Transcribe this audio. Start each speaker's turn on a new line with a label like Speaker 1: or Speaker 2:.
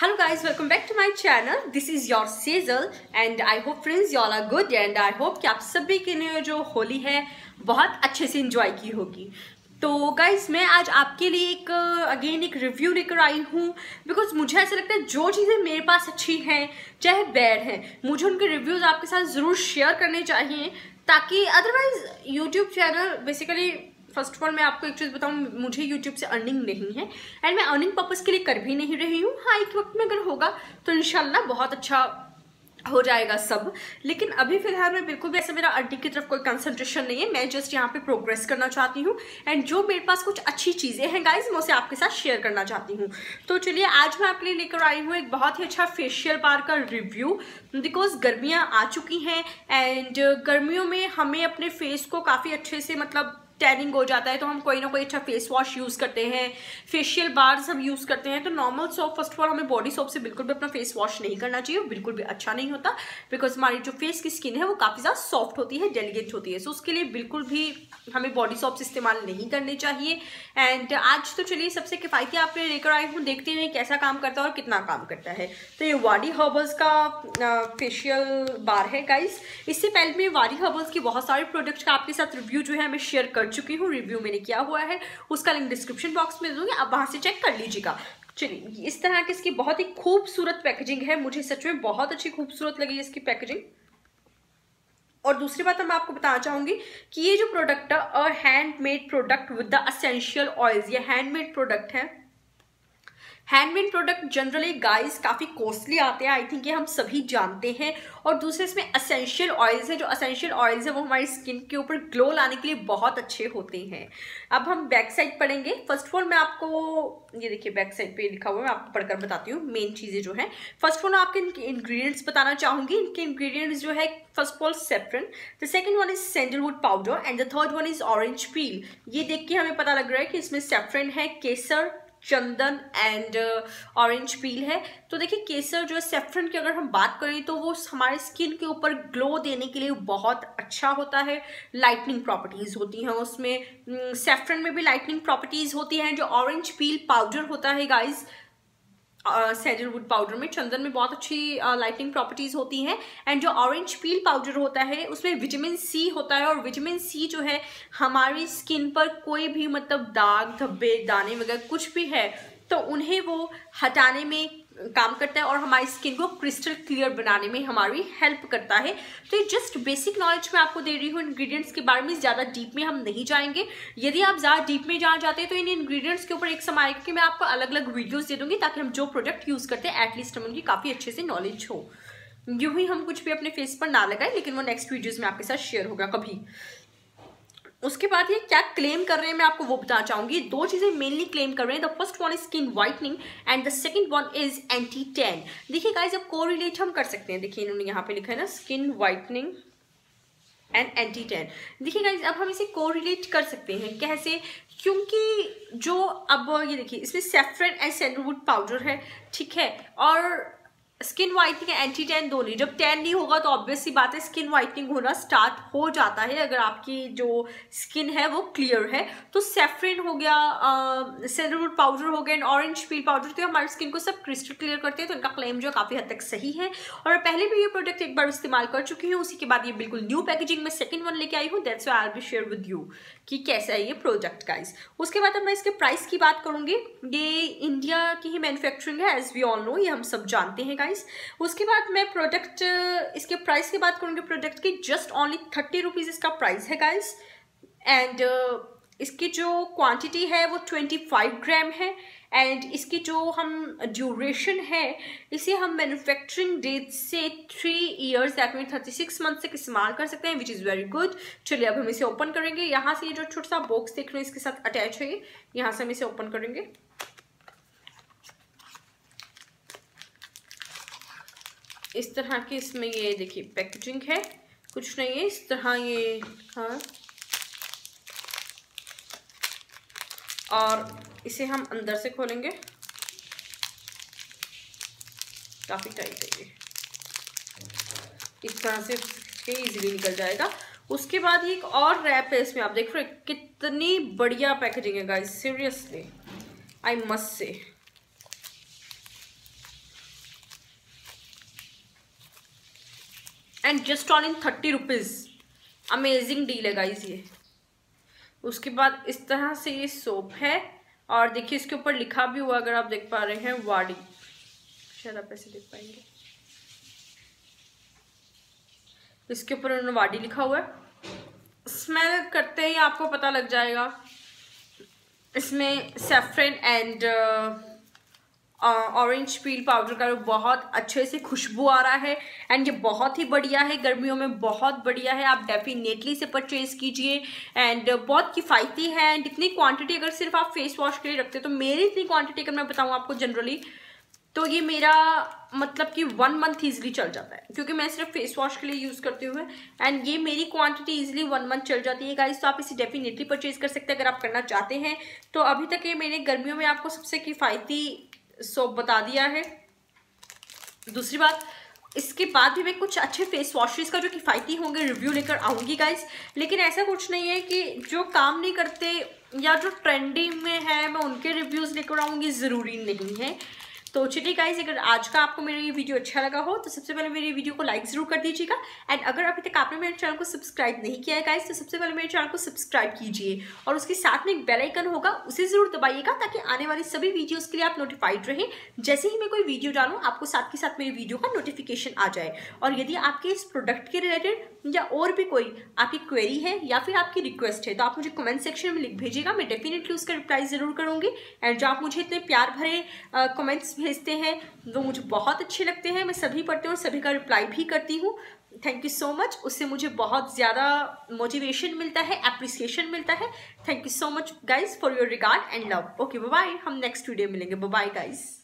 Speaker 1: Hello guys, welcome back to my channel. This is your Sejal and I hope friends y'all are good and I hope कि आप सभी के लिए जो होली है बहुत अच्छे से इंजॉय की होगी तो गाइज़ मैं आज आपके लिए एक अगेन एक रिव्यू लेकर आई हूँ बिकॉज़ मुझे ऐसा लगता है जो चीज़ें मेरे पास अच्छी हैं चाहे बैड हैं मुझे उनके रिव्यूज़ आपके साथ ज़रूर शेयर करने चाहिए ताकि otherwise YouTube channel basically first of all मैं आपको एक चीज़ बताऊँ, मुझे यूट्यूब से अर्निंग नहीं है एंड मैं अर्निंग पर्पज़ के लिए कर भी नहीं रही हूँ। हाँ एक वक्त में अगर होगा तो इनशाला बहुत अच्छा हो जाएगा सब। लेकिन अभी फ़िलहाल मैं बिल्कुल भी ऐसे मेरा अर्निंग की तरफ़ कोई कंसंट्रेशन नहीं है, मैं जस्ट यहाँ पे प्रोग्रेस करना चाहती हूँ एंड जो मेरे पास कुछ अच्छी चीज़ें हैं गाइज़ मैं उसे आपके साथ शेयर करना चाहती हूँ। तो चलिए, आज मैं आपके लिए लेकर आई हूँ एक बहुत ही अच्छा फेशियल बार का रिव्यू बिकॉज़ गर्मियाँ आ चुकी हैं एंड गर्मियों में हमें अपने फेस को काफ़ी अच्छे से मतलब टैनिंग हो जाता है तो हम कोई ना कोई अच्छा फेस वॉश यूज़ करते हैं। फेशियल बार्स हम यूज़ करते हैं तो normal soap first of all हमें बॉडी सोप से बिल्कुल भी अपना फेस वॉश नहीं करना चाहिए बिल्कुल भी अच्छा नहीं होता बिकॉज़ हमारी जो फेस की स्किन है वो काफ़ी ज़्यादा सॉफ्ट होती है डेलीगेट होती है। सो so, उसके लिए बिल्कुल भी हमें बॉडी सोप्स इस्तेमाल नहीं करने चाहिए। एंड आज तो चलिए सबसे किफ़ायती आपके लेकर आए हूँ देखते हैं कैसा काम करता है और कितना काम करता है। तो ये वाडी हर्बल्स का फेशियल बार है गाइस इससे पहले मैं वाडी हर्बल्स की बहुत सारे प्रोडक्ट्स का आपके साथ रिव्यू जो है मैं शेयर कर चुकी हूँ रिव्यू मैंने किया हुआ है, उसका लिंक डिस्क्रिप्शन बॉक्स में दूँगी, आप वहाँ से चेक कर लीजिएगा। चलिए, इस तरह की इसकी बहुत ही खूबसूरत पैकेजिंग है, मुझे सच में बहुत अच्छी खूबसूरत लगी इसकी पैकेजिंग और दूसरी बात मैं आपको बताना चाहूँगी कि ये जो प्रोडक्ट है handmade product with the essential oils ये हैंडमेड प्रोडक्ट है हैंडमेड प्रोडक्ट जनरली गाइस काफ़ी कॉस्टली आते हैं आई थिंक ये हम सभी जानते हैं। और दूसरे इसमें असेंशियल ऑयल्स है, जो असेंशियल ऑयल्स है, वो हमारी स्किन के ऊपर ग्लो लाने के लिए बहुत अच्छे होते हैं। अब हम बैक साइड पढ़ेंगे। फ़र्स्ट ऑफ़ ऑल मैं आपको, ये देखिए बैक साइड पे लिखा हुआ है, मैं आपको पढ़कर बताती हूँ मेन चीज़ें जो है। फ़र्स्ट ऑफ़ ऑल आपके इनके इंग्रेडिएंट्स बताना चाहूँगी। इनके इंग्रेडिएंट्स जो है first of all saffron the second one is sandalwood powder and the third one is orange peel ये देख के हमें पता लग रहा है कि इसमें सेफ्रन है, केसर चंदन एंड ऑरेंज पील है। तो देखिए केसर जो है सेफ्रन की अगर हम बात करें तो वो हमारे स्किन के ऊपर ग्लो देने के लिए बहुत अच्छा होता है। लाइटनिंग प्रॉपर्टीज़ होती हैं उसमें। सेफ्रन mm, में भी लाइटनिंग प्रॉपर्टीज़ होती हैं जो ऑरेंज पील पाउडर होता है गाइज़ सैंडलवुड पाउडर में। चंदन में बहुत अच्छी लाइटिंग प्रॉपर्टीज़ होती हैं। एंड जो ऑरेंज पील पाउडर होता है, उसमें विटामिन सी होता है। और विटामिन सी जो है, हमारी स्किन पर कोई भी मतलब दाग, धब्बे, दाने वगैरह कुछ भी है तो उन्हें वो हटाने में काम करता है और हमारी स्किन को क्रिस्टल क्लियर बनाने में हमारी हेल्प करता है। तो ये जस्ट बेसिक नॉलेज मैं आपको दे रही हूँ। इंग्रेडिएंट्स के बारे में ज़्यादा डीप में हम नहीं जाएँगे। यदि आप ज़्यादा डीप में जाना चाहते हैं तो इन इंग्रेडिएंट्स के ऊपर एक समय आएगा कि मैं आपको अलग अलग वीडियोज़ दे दूँगी ताकि हम जो प्रोडक्ट यूज़ करते हैं एटलीस्ट हम उनकी काफ़ी अच्छे से नॉलेज हो। यूँ ही हम कुछ भी अपने फेस पर ना लगाए, लेकिन वो नेक्स्ट वीडियोज़ में आपके साथ शेयर होगा कभी। उसके बाद ये क्या क्लेम कर रहे हैं मैं आपको वो बताना चाहूँगी। दो चीज़ें मेनली क्लेम कर रहे हैं। The first one is skin whitening and the second one is anti tan देखिए गाइज़ अब को रिलेट हम कर सकते हैं। देखिए इन्होंने यहाँ पे लिखा है ना skin whitening and anti tan देखिए गाइज़ अब हम इसे कोरिलेट कर सकते हैं। कैसे? क्योंकि जो, अब ये देखिए, इसमें सेफ्रन एंड सैंडलवुड पाउडर है, ठीक है? और स्किन वाइटनिंग एंटी टैन दोनों जब टैन नहीं होगा तो ऑब्वियस सी बात है स्किन वाइटनिंग होना स्टार्ट हो जाता है। अगर आपकी जो स्किन है वो क्लियर है। तो सेफ्रिन हो गया सैंडलवुड पाउडर हो गया एंड ऑरेंज पील पाउडर तो हमारी स्किन को सब क्रिस्टल क्लियर करते हैं। तो इनका क्लेम जो काफ़ी हद तक सही है। और पहले भी ये प्रोडक्ट एक बार इस्तेमाल कर चुकी हूँ, उसी के बाद ये बिल्कुल न्यू पैकेजिंग में सेकेंड वन लेके आई हूँ। That's I be share with you कि कैसा है ये प्रोडक्ट गाइज़ उसके बाद अब मैं इसके प्राइस की बात करूँगी। ये इंडिया की ही मैन्युफैक्चरिंग है एज वी ऑल नो ये हम सब जानते हैं गाइज़ उसके बाद मैं प्रोडक्ट इसके प्राइस की बात करूँगी प्रोडक्ट की जस्ट ओनली थर्टी रुपीज़ इसका प्राइस है गाइज़ एंड इसकी जो क्वांटिटी है वो ट्वेंटी फाइव ग्राम है. एंड इसकी जो हम ड्यूरेशन है, इसे हम मैन्युफैक्चरिंग डेट से three years that mean thirty six month तक इस्तेमाल कर सकते हैं विच इज़ वेरी गुड चलिए अब हम इसे ओपन करेंगे. यहाँ से ये जो छोटा सा बॉक्स देख रहे हैं, इसके साथ अटैच है यहाँ से हम इसे ओपन करेंगे. इस तरह की इसमें ये देखिए पैकेजिंग है। कुछ नहीं है, इस तरह ये हाँ। और इसे हम अंदर से खोलेंगे। काफ़ी टाइट है ये। इस तरह से इजीली निकल जाएगा। उसके बाद ये एक और रैप है इसमें, आप देख रहे कितनी बढ़िया पैकेजिंग है guys seriously I must say and just on in thirty rupees amazing deal है गाइज़ ये. उसके बाद इस तरह से ये सोप है। और देखिए, इसके ऊपर लिखा भी हुआ, अगर आप देख पा रहे हैं, वाडी। शायद आप ऐसे देख पाएँगे। इसके ऊपर उन्होंने वाडी लिखा हुआ है। स्मेल करते ही आपको पता लग जाएगा। इसमें saffron and orange peel powder का बहुत अच्छे से खुशबू आ रहा है एंड ये बहुत ही बढ़िया है, गर्मियों में बहुत बढ़िया है, आप डेफिनेटली इसे परचेज कीजिए एंड बहुत किफ़ायती है एंड इतनी क्वांटिटी अगर सिर्फ़ आप फेस वॉश के लिए रखते हो तो मेरी इतनी क्वांटिटी अगर मैं बताऊँ आपको जनरली तो ये मेरा मतलब कि वन मंथ ईजिली चल जाता है, क्योंकि मैं सिर्फ़ फेस वॉश के लिए यूज़ करती हूँ एंड ये मेरी क्वांटिटी ईजिली वन मंथ चल जाती है गाइस तो आप इसे डेफिनेटली परचेज कर सकते हैं, अगर आप करना चाहते हैं तो अभी तक ये मैंने गर्मियों में आपको सबसे किफ़ायती सोप बता दिया है। दूसरी बात, इसके बाद भी मैं कुछ अच्छे फेस वॉशेस का जो किफ़ायती होंगे रिव्यू लेकर आऊँगी गाइस लेकिन ऐसा कुछ नहीं है कि जो काम नहीं करते या जो ट्रेंडिंग में है, मैं उनके रिव्यूज़ लेकर आऊँगी, ज़रूरी नहीं है। तो चलिए गाइज़ अगर आज का आपको मेरा ये वीडियो अच्छा लगा हो तो सबसे पहले मेरी वीडियो को लाइक ज़रूर कर दीजिएगा। एंड अगर अभी तक आपने मेरे चैनल को सब्सक्राइब नहीं किया है गाइज़ तो सबसे पहले मेरे चैनल को सब्सक्राइब कीजिए। और उसके साथ में एक बेल आइकन होगा, उसे ज़रूर दबाइएगा ताकि आने वाली सभी वीडियोज़ के लिए आप नोटिफाइड रहें। जैसे ही मैं कोई वीडियो डालूँ, आपको साथ के साथ मेरी वीडियो का नोटिफिकेशन आ जाए। और यदि आपके इस प्रोडक्ट के रिलेटेड या और भी कोई आपकी क्वेरी है या फिर आपकी रिक्वेस्ट है तो आप मुझे कमेंट सेक्शन में लिख भेजिएगा। मैं डेफिनेटली उसका रिप्लाई ज़रूर करूँगी। एंड जो आप मुझे इतने प्यार भरे कमेंट्स भेजते हैं। वो मुझे बहुत अच्छे लगते हैं, मैं सभी पढ़ती हूँ और सभी का रिप्लाई भी करती हूँ। थैंक यू सो मच उससे मुझे बहुत ज़्यादा मोटिवेशन मिलता है अप्रिसिएशन मिलता है। Thank you so much guys for your regard and love okay bye हम नेक्स्ट वीडियो मिलेंगे। Bye guys